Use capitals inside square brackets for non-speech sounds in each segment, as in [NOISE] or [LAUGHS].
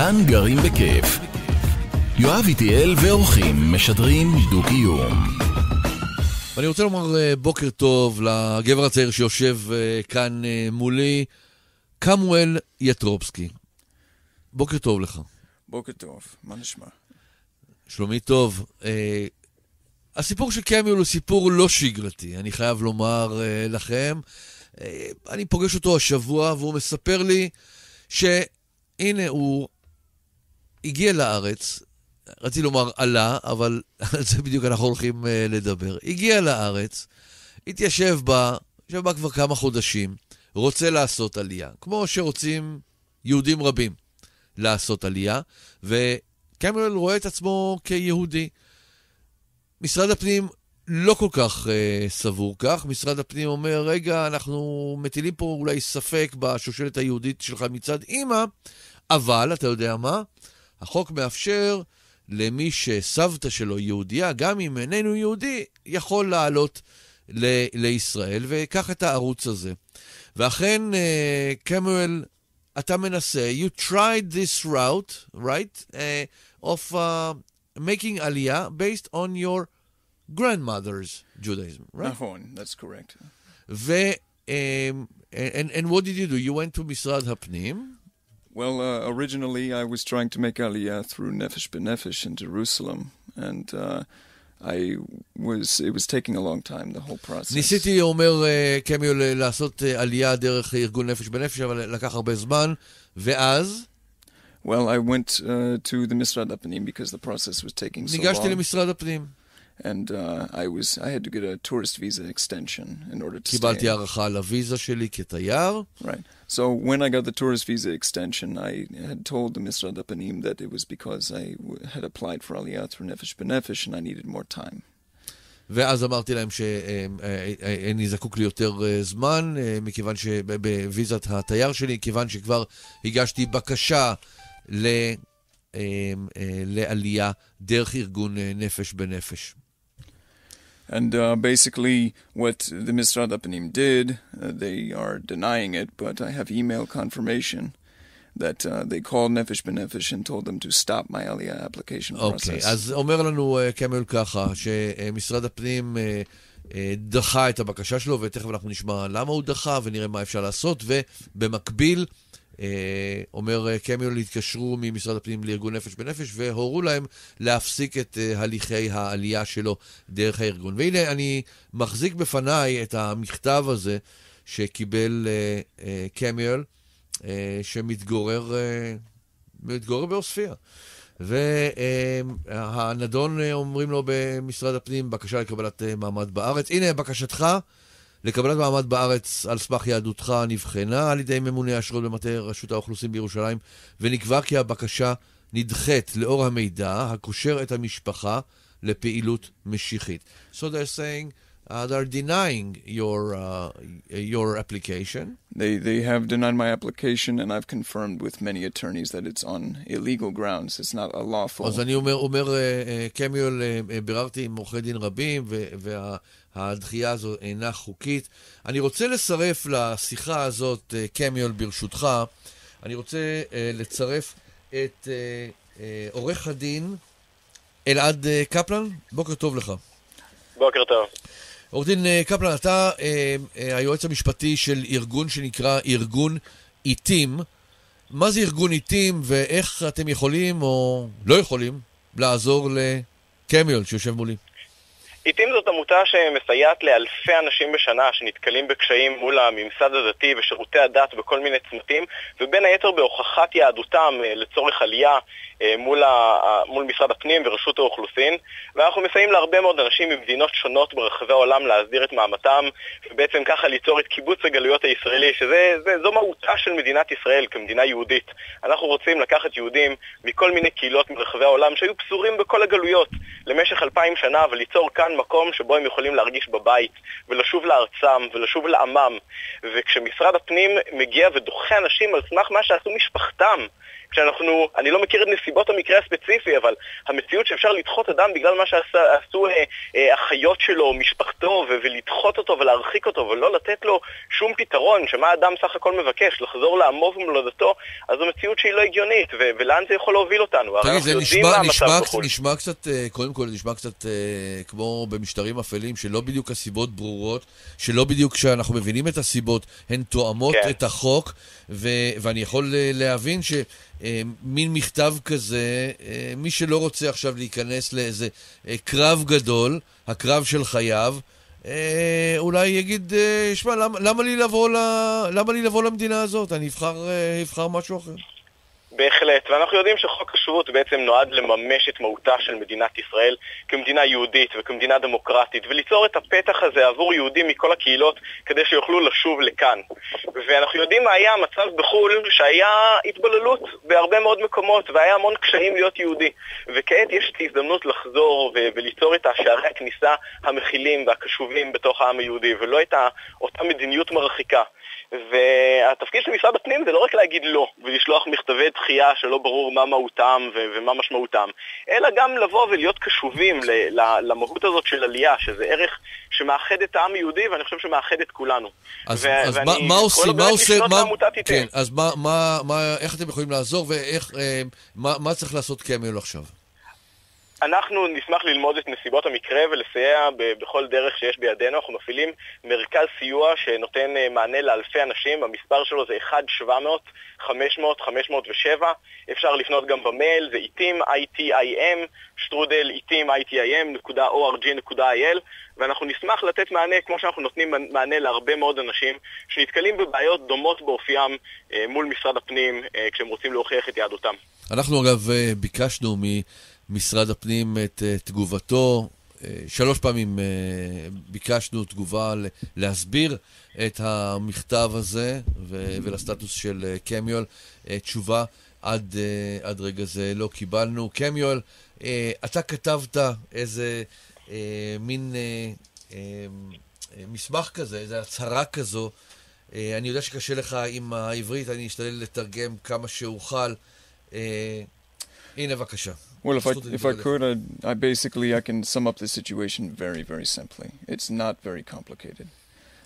כאן גרים בכיף. יואב איטיאל ואורחים משדרים דו-קיום. ואני רוצה לומר אה, בוקר טוב לגבר הצעיר שיושב אה, כאן אה, מולי, קמואל יטרופסקי. בוקר טוב לך. בוקר טוב, מה נשמע? שלומי טוב. הסיפור של קמיול הוא סיפור לא שגרתי, אני חייב לומר לכם. אני פוגש אותו השבוע והוא מספר לי שהנה הוא הגיע לארץ, רציתי לומר עלה, אבל על [LAUGHS] זה בדיוק אנחנו הולכים אה, לדבר. הגיע לארץ, התיישב בה, יושב בה כבר כמה חודשים, רוצה לעשות עלייה, כמו שרוצים יהודים רבים לעשות עלייה, וקמרל רואה את עצמו כיהודי. משרד הפנים לא כל כך uh, סבור כך. משרד הפנים אומר, רגע, אנחנו מטילים פה אולי ספק בשושלת היהודית שלך מצד אימא, אבל, אתה יודע מה? החוק מאפשר למי שסבתא שלו יהודייה, גם אם איננו יהודי, יכול לעלות ל- לישראל, וקח את הערוץ הזה. ואכן, uh, קמואל, אתה מנסה, you tried this route, right, uh, of uh, making עלייה based on your grandmother's Judaism, right? נכון, that's correct. ו... Um, and, and what did you do? You went to משרד הפנים? Well, uh, originally I was trying to make Aliyah through Nefesh B'Nefesh in Jerusalem, and uh, I was it was taking a long time, the whole process. ניסיתי, אומר uh, קמיול, לעשות uh, עלייה דרך ארגון נפש בנפש, אבל לקח הרבה זמן, ואז Well, I went uh, to the Misrad Apanim because the process was taking so ניגשתי long, למשרד הפנים. And uh, I was I had to get a tourist visa extension in order to קיבלתי stay. הערכה על הוויזה שלי כתייר, Right. So when I got the tourist visa extension, I had told the Misrad Apanim that it was because I had applied for Aliyah through Nefesh B'Nefesh and I needed more time. ואז אמרתי להם שאני זקוק ליותר אה, זמן, אה, מכיוון שבוויזת התייר שלי, כיוון שכבר הגשתי בקשה ל... אה, אה, לעלייה דרך ארגון אה, נפש בנפש. And uh, basically, what the Misrad Apanim did, uh, they are denying it, but I have email confirmation that uh, they called Nefesh B'Nefesh and told them to stop my Aliyah application אוקיי, process. אז אומר לנו אה, קמל ככה, שמשרד הפנים אה, אה, דחה את הבקשה שלו, ותכף אנחנו נשמע למה הוא דחה ונראה מה אפשר לעשות, ובמקביל, אה, אומר אה, קמיול, התקשרו ממשרד הפנים לארגון נפש בנפש, והורו להם להפסיק את אה, הליכי העלייה שלו דרך הארגון. והנה, אני מחזיק בפניי את המכתב הזה שקיבל אה, אה, אה, שמתגורר אה, מתגורר בעוספיא. והנדון, אה, אומרים לו במשרד הפנים, בקשה לקבלת אה, מעמד בארץ. הנה, בקשתך לקבלת מעמד בארץ על סמך יהדותך נבחנה על ידי ממונה אשרות במטה רשות האוכלוסין בירושלים, ונקבע כי הבקשה נדחית לאור המידע הקושר את המשפחה לפעילות משיחית. So they're saying uh, they're denying your, uh, your application. They, they have denied my application, and I've confirmed with many attorneys that it's on illegal grounds. It's not a lawful. אז אני אומר, אומר אה, אה, קמיול, אה, ביררתי עם עורכי דין רבים, והדחייה הזו אינה חוקית. אני רוצה לצרף לשיחה הזאת, קמיול, ברשותך, אני רוצה לצרף את עורך הדין אלעד קפלן. בוקר טוב לך. בוקר טוב. עורך דין אה, קפלן, אתה אה, אה, היועץ המשפטי של ארגון שנקרא ארגון עיתים. מה זה ארגון עיתים ואיך אתם יכולים או לא יכולים לעזור לקמיול שיושב מולי? עיתים זאת עמותה שמסייעת לאלפי אנשים בשנה שנתקלים בקשיים מול הממסד הדתי ושירותי הדת בכל מיני צמתים, ובין היתר בהוכחת יהדותם אה, לצורך עלייה אה, מול, ה... מול משרד הפנים ורשות האוכלוסין, ואנחנו מסייעים להרבה מאוד אנשים ממדינות שונות ברחבי העולם להסדיר את מעמדם, ובעצם ככה ליצור את קיבוץ הגלויות הישראלי, שזו מהותה של מדינת ישראל כמדינה יהודית. אנחנו רוצים לקחת יהודים מכל מיני קהילות מרחבי העולם שהיו פזורים בכל הגלויות למשך אלפיים שנה, וליצור כאן מקום שבו הם יכולים להרגיש בבית, ולשוב לארצם, ולשוב לעמם. וכשמשרד הפנים מגיע ודוחה אנשים על סמך מה שעשו משפחתם, כשאנחנו, אני לא מכיר את נסיבות המקרה הספציפי, אבל המציאות שאפשר לדחות אדם בגלל מה שעשו אה, אה, החיות שלו, משפחתו, ו- ולדחות אותו ולהרחיק אותו, ולא לתת לו שום פתרון, שמה אדם סך הכל מבקש, לחזור לעמו ומולדתו, אז זו מציאות שהיא לא הגיונית, ו- ולאן זה יכול להוביל אותנו? הרי תגיד, אנחנו זה יודעים נשמע, מה המצב נשמע, בחו"ל. נשמע קצת, אה, קודם כל, נשמע קצת אה, כמו במשטרים אפלים, שלא בדיוק הסיבות ברורות, שלא בדיוק כשאנחנו מבינים את הסיבות, הן תואמות כן. את החוק, ו- ואני יכול אה, להבין שמין מכתב כזה, אה, מי שלא רוצה עכשיו להיכנס לאיזה אה, קרב גדול, הקרב של חייו, אה, אולי יגיד, אה, שמע, למה, למה, לי לבוא למה לי לבוא למדינה הזאת? אני אבחר, אה, אבחר משהו אחר. בהחלט, ואנחנו יודעים שחוק השבות בעצם נועד לממש את מהותה של מדינת ישראל כמדינה יהודית וכמדינה דמוקרטית וליצור את הפתח הזה עבור יהודים מכל הקהילות כדי שיוכלו לשוב לכאן. ואנחנו יודעים מה היה המצב בחו"ל, שהיה התבוללות בהרבה מאוד מקומות והיה המון קשיים להיות יהודי. וכעת יש את ההזדמנות לחזור ו- וליצור את שערי הכניסה המכילים והקשובים בתוך העם היהודי ולא את אותה מדיניות מרחיקה. והתפקיד של משרד הפנים זה לא רק להגיד לא ולשלוח מכתבי דחייה שלא ברור מה מהותם ומה משמעותם, אלא גם לבוא ולהיות קשובים למהות הזאת של עלייה, שזה ערך שמאחד את העם היהודי ואני חושב שמאחד את כולנו. אז, ו- אז ואני מה, עושים, מה עושה, מה. כן, אז מה, מה, מה, איך אתם יכולים לעזור ואיך, אה, מה, מה צריך לעשות קמיול עכשיו? אנחנו נשמח ללמוד את נסיבות המקרה ולסייע בכל דרך שיש בידינו. אנחנו מפעילים מרכז סיוע שנותן אה, מענה לאלפי אנשים, המספר שלו זה 1-700-500-507. אפשר לפנות גם במייל, זה איטים, I-T-I-M, שטרודל איטים, I-T-I-M.org.il, ואנחנו נשמח לתת מענה, כמו שאנחנו נותנים מענה להרבה מאוד אנשים שנתקלים בבעיות דומות באופיים אה, מול משרד הפנים אה, כשהם רוצים להוכיח את יהדותם. אנחנו אגב אה, ביקשנו ממשרד הפנים את אה, תגובתו, אה, שלוש פעמים ביקשנו תגובה להסביר את המכתב הזה ולסטטוס של קמיול. תשובה עד, עד רגע זה לא קיבלנו. קמיול, אתה כתבת איזה מין מסמך כזה, איזו הצהרה כזו. אני יודע שקשה לך עם העברית, אני אשתדל לתרגם כמה שאוכל. אה, הנה בבקשה. Well, if I if I could, I, I basically I can sum up the situation very very simply. It's not very complicated.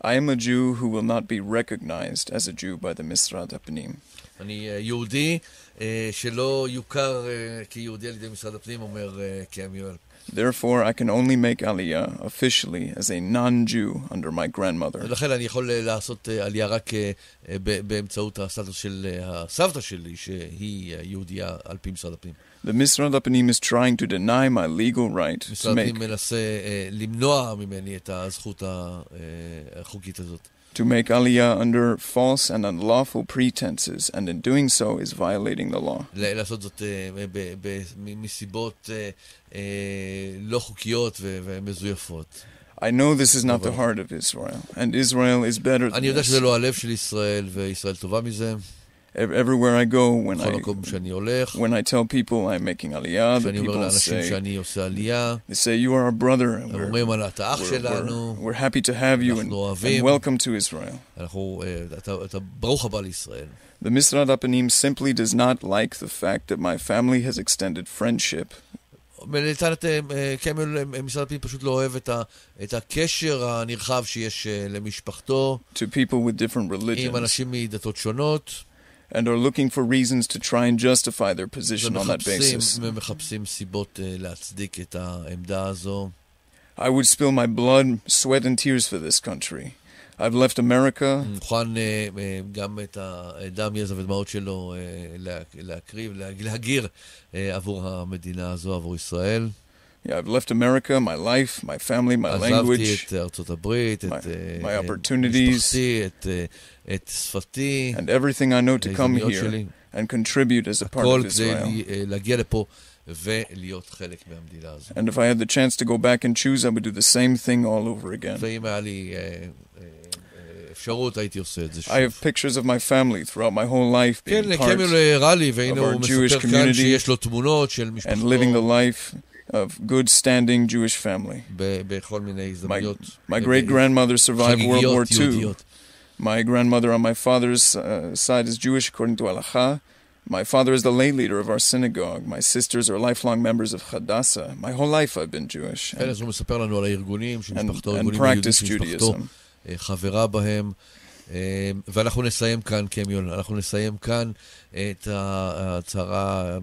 I am a Jew who will not be recognized as a Jew by the Misrad Apnim. אני אה, יהודי אה, שלא יוכר אה, כיהודי על ידי משרד הפנים, אומר אה, קמיואל. Therefore, I can only make Aliyah officially as a non-Jew under my grandmother. ולכן אני יכול אה, לעשות אה, עלייה רק אה, באמצעות הסטטוס של הסבתא שלי, שהיא יהודייה על פי משרד הפנים. The Misrad Apnim is trying to deny my legal right to משרד make הפנים מנסה אה, למנוע ממני את הזכות ה- אה, החוקית הזאת. to make Aliyah under false and unlawful pretenses, and in doing so is violating the law. ל- לעשות זאת אה, ב- ב- מ- מסיבות אה, אה, לא חוקיות ו- ומזויפות. I know this is not the Well- heart of Israel, and Israel is better than אני יודע this. שזה לא הלב של ישראל, וישראל טובה מזה. Ev- Everywhere I go, when בכל I מקום שאני הולך, when I tell people I'm making Aliyah, the כשאני אומר people לאנשים say שאני עושה עלייה, they say you are our brother, and הם we're, אומרים על אתה אח we're, שלנו, we're, we're happy to have you, and, אנחנו and אוהבים, welcome to Israel. אנחנו, אה, אתה, אתה ברוך הבא לישראל. The Misrad Apanim simply does not like the fact that my family has extended friendship לצד אה, קמיול, אה, משרד הפנים פשוט לא אוהב את, ה, את הקשר הנרחב שיש אה, למשפחתו to people with different עם religions אנשים מדתות שונות, and are looking for reasons to try and justify their position on that ומחפשים, basis. ומחפשים סיבות אה, להצדיק את העמדה הזו. I would spill my blood, sweat, and tears for this country. I've left America. מוכן אה, אה, גם את הדם, יזע ודמעות שלו אה, לה- להקריב, לה- להגיר אה, עבור המדינה הזו, עבור ישראל. Yeah, I've left America, my life, my family, my עזבתי language, את ארצות הברית, את my- אה, my אה, opportunities. משפחתי, את, אה, את שפתי, and everything I know את to come ההזדמנויות here שלי. and contribute as a part הכל of כדי Israel. לי- אה, להגיע לפה ולהיות חלק מהמדינה הזו. And if I had the chance to go back and choose, I would do the same thing all over again. ואם היה לי אה, אה, אה, אפשרות, הייתי עושה את זה שוב. I have pictures of my family throughout my whole life כן, being part קמיול הראה לי, והנה of our הוא Jewish מספר כאן community שיש לו תמונות של and משפחתו living the life Of good standing Jewish family. My אה, great grandmother survived World War II. My grandmother on my father's uh, side is Jewish according to halacha. My father is the lay leader of our synagogue. My sisters are lifelong members of Hadassah. My whole life I've been Jewish. כן, and הארגונים היהודים practice Judaism. אה, חברה בהם. אה, ואנחנו נסיים כאן, קמיון, אנחנו נסיים כאן את ההצהרה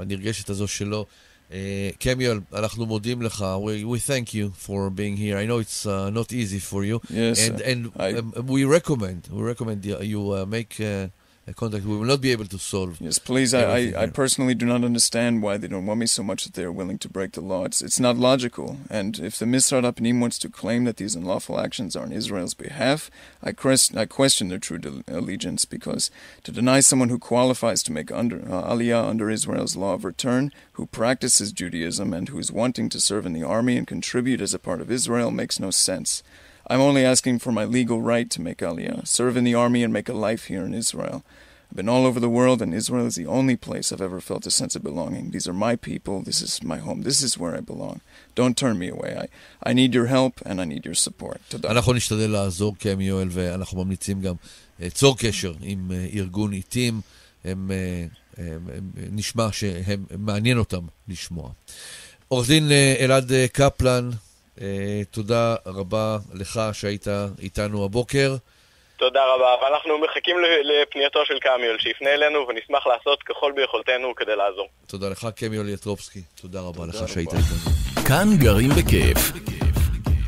הנרגשת הזו שלו. אה, קמיון, אנחנו מודים לך. We, we thank you for being here. I know it's uh, not easy for you. Yes, and, uh, and I- um, we recommend, we recommend you, you uh, make uh, a contact. We will not be able to solve. Yes, please. I, I, I personally do not understand why they don't want me so much that they are willing to break the law. It's, it's not logical. And if the Misrad Apanim wants to claim that these unlawful actions are on Israel's behalf, I, quest, I question their true de- allegiance because to deny someone who qualifies to make under, uh, aliyah under Israel's law of return, who practices Judaism and who is wanting to serve in the army and contribute as a part of Israel makes no sense. I'm only asking for my legal right to make aliyah, serve in the army, and make a life here in Israel. I've been all over the world, and Israel is the only place I've ever felt a sense of belonging. These are my people. This is my home. This is where I belong. Don't turn me away. I, I need your help, and I need your support. תודה. אנחנו נשתדל לעזור קם יואל, ואנחנו ממליצים גם אה, צור קשר עם אה, ארגון עיתים. הם, אה, הם, הם, נשמע שהם מעניין אותם לשמוע. עורך דין אה, אלעד אה, קפלן, אה, תודה רבה לך שהיית איתנו הבוקר. תודה רבה, ואנחנו מחכים ל- לפנייתו של קמיול, שיפנה אלינו ונשמח לעשות ככל ביכולתנו כדי לעזור. תודה לך, קמיול יטרופסקי. תודה רבה תודה לך רבה. שהיית איתנו. כאן גרים בכיף.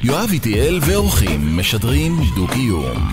יואב איטיאל ואורחים משדרים דו-קיום.